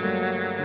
Música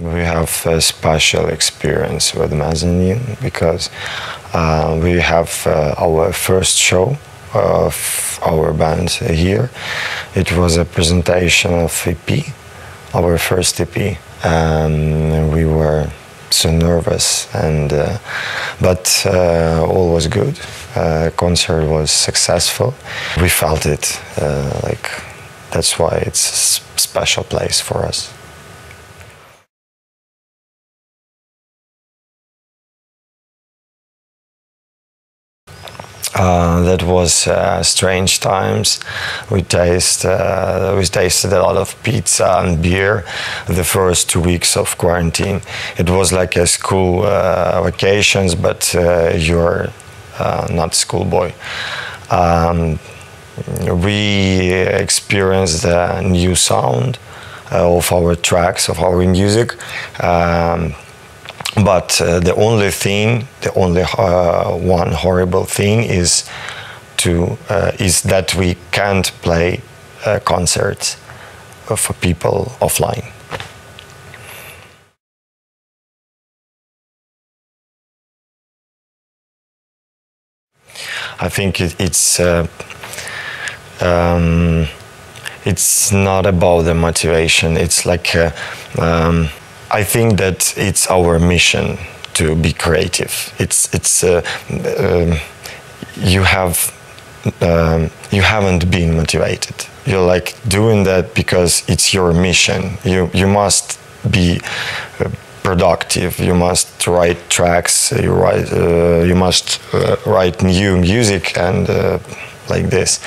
We have a special experience with Mezzanine because uh, we have uh, our first show of our band here. It was a presentation of EP, our first EP, and we were so nervous and uh, but uh, all was good. Uh, concert was successful. We felt it uh, like that's why it's a special place for us. Uh, that was uh, strange times. We taste uh, we tasted a lot of pizza and beer the first two weeks of quarantine. It was like a school uh, vacations, but uh, you're not schoolboy. Um, we experienced a new sound of our tracks of our music. Um, but uh, the only thing, the only uh, one horrible thing is to uh, is that we can't play uh, concerts for people offline. I think it, it's uh, um, it's not about the motivation. It's like uh, um, I think that it's our mission to be creative. It's it's uh, um, you have um, you haven't been motivated. You're like doing that because it's your mission. You you must be uh, productive. You must write tracks. You write. Uh, you must uh, write new music and uh, like this.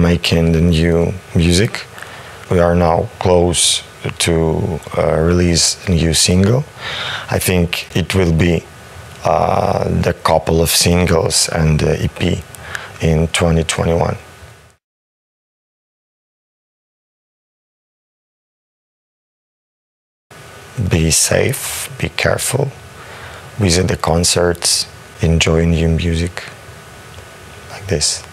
Making the new music. We are now close to uh, release a new single. I think it will be uh, the couple of singles and the EP in 2021. Be safe, be careful, visit the concerts, enjoy new music like this.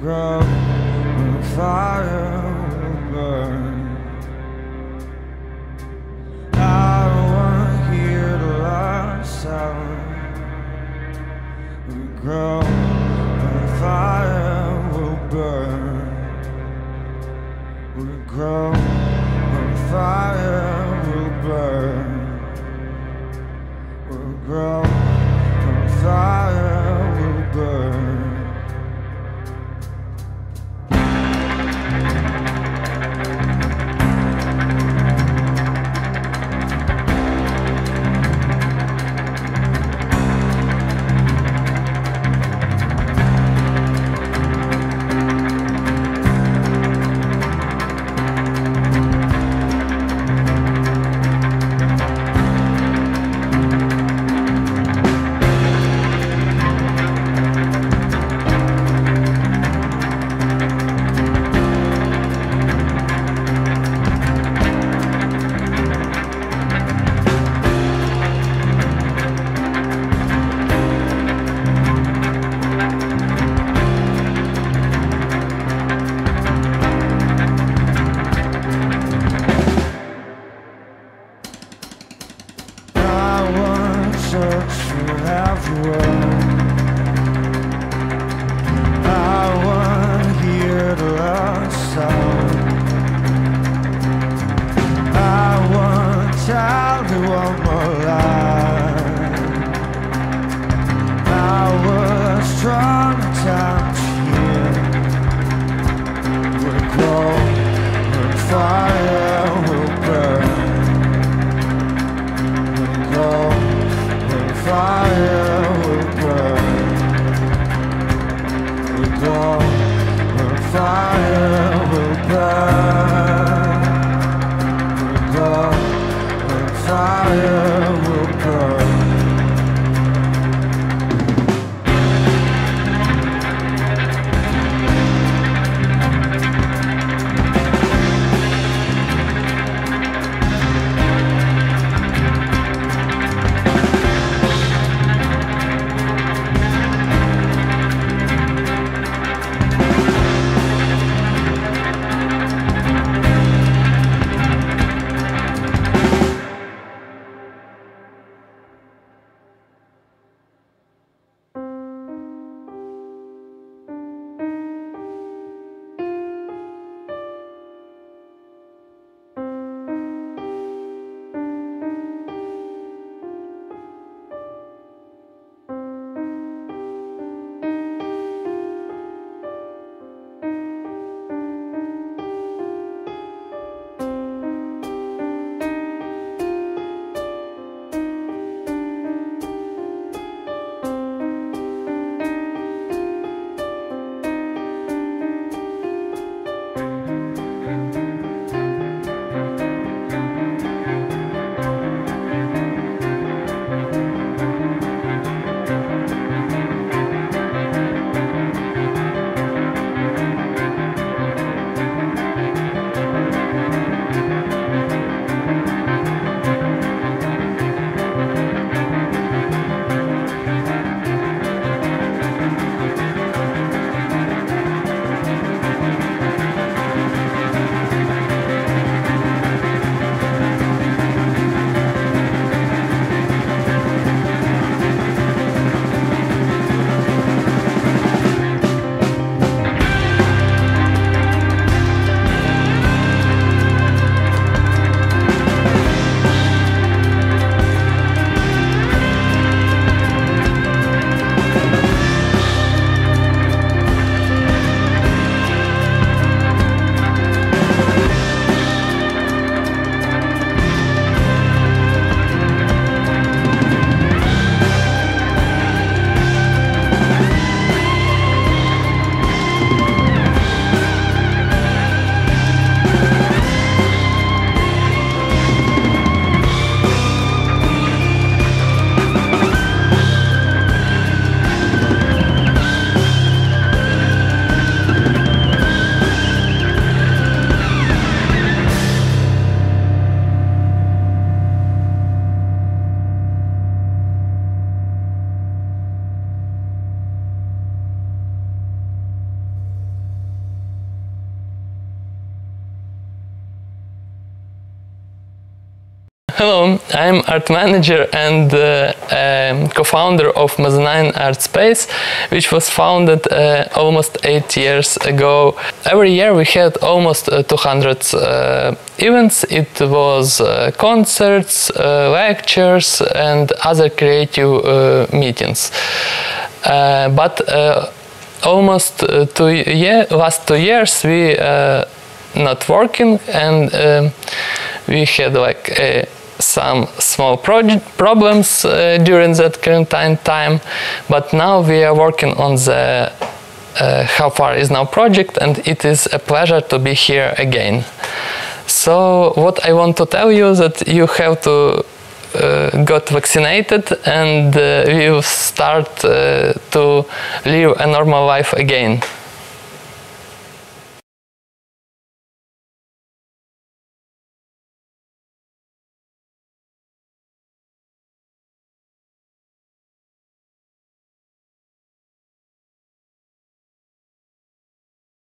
grow. Hello, I'm art manager and uh, um, co-founder of Mezzanine Art Space, which was founded uh, almost eight years ago. Every year we had almost uh, 200 uh, events. It was uh, concerts, uh, lectures, and other creative meetings. but almost two year, last two years we not working and um, we had like a some small problems uh, during that quarantine time, but now we are working on the uh, How Far Is Now project, and it is a pleasure to be here again. So, what I want to tell you that you have to uh, got vaccinated and uh, you start uh, to live a normal life again.